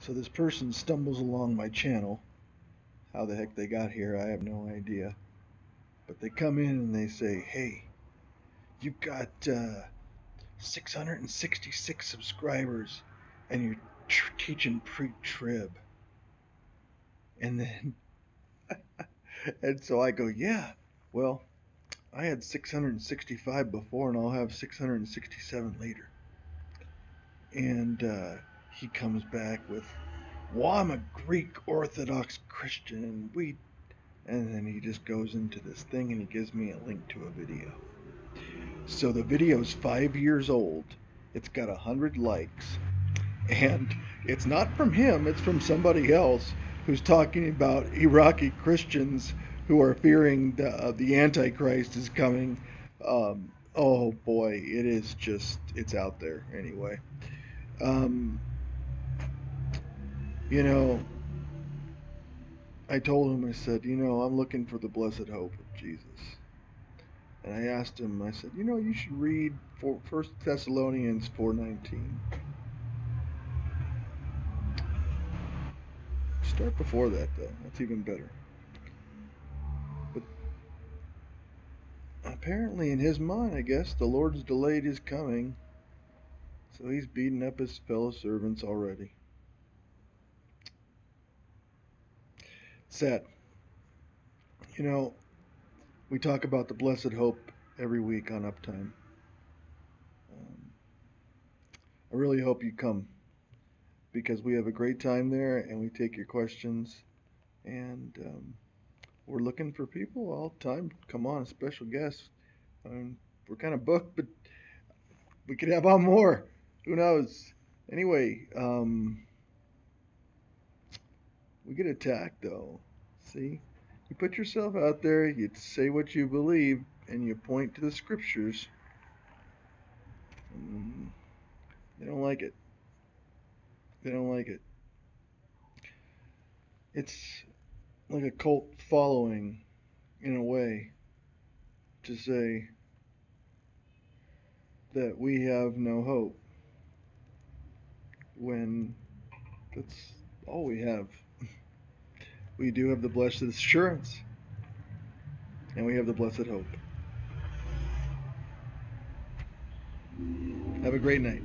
So this person stumbles along my channel. How the heck they got here, I have no idea. But they come in and they say, hey, you've got uh, 666 subscribers and you're teaching pre-trib. And then, and so I go, yeah, well, I had 665 before and I'll have 667 later. And uh, he comes back with, well, I'm a Greek Orthodox Christian and we, and then he just goes into this thing and he gives me a link to a video. So the video's five years old. It's got a hundred likes, and it's not from him. It's from somebody else who's talking about Iraqi Christians who are fearing the, uh, the Antichrist is coming. Um, oh boy, it is just it's out there anyway. Um, you know, I told him I said, you know, I'm looking for the blessed hope of Jesus. And I asked him, I said, you know, you should read First Thessalonians 4.19. Start before that, though. That's even better. But apparently, in his mind, I guess, the Lord's delayed his coming. So he's beating up his fellow servants already. Sad. You know, we talk about the blessed hope every week on Uptime. Um, I really hope you come because we have a great time there and we take your questions and um, we're looking for people all the time. Come on, a special guests. Um, we're kind of booked, but we could have on more. Who knows? Anyway, um, we get attacked though. See? You put yourself out there, you say what you believe, and you point to the scriptures. Mm, they don't like it. They don't like it. It's like a cult following, in a way, to say that we have no hope when that's all we have we do have the blessed assurance and we have the blessed hope. Have a great night.